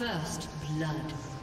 First blood.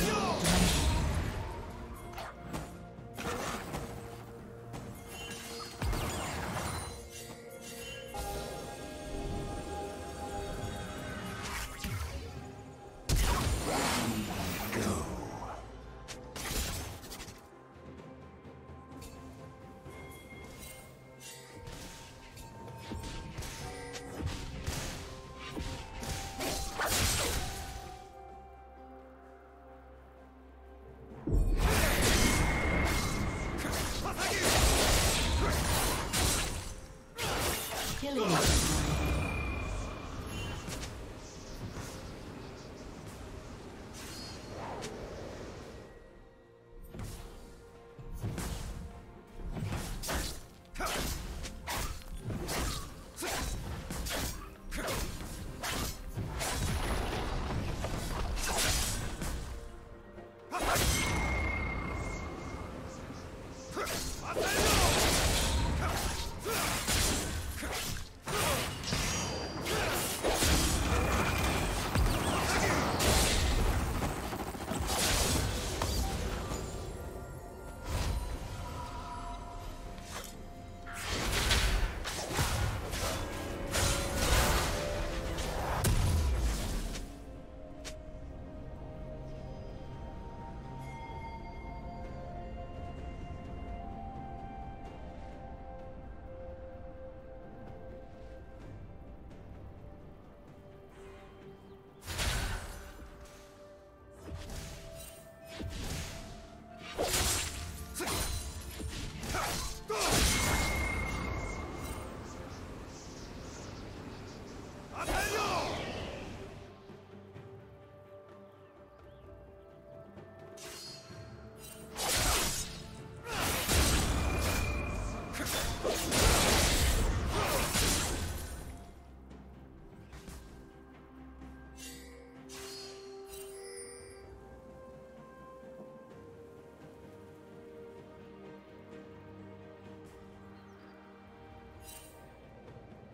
Let's! Nothing!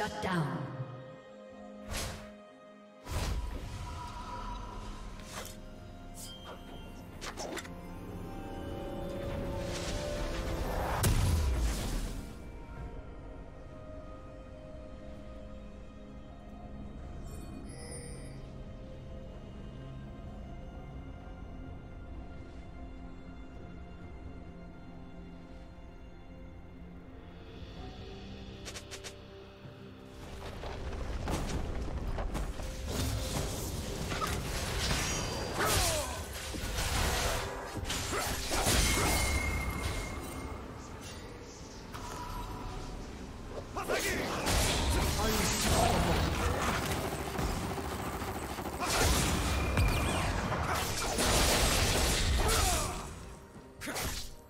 Shut down.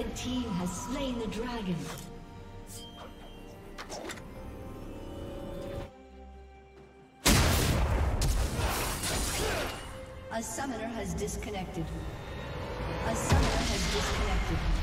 Red team has slain the dragon. A summoner has disconnected. A summoner has disconnected.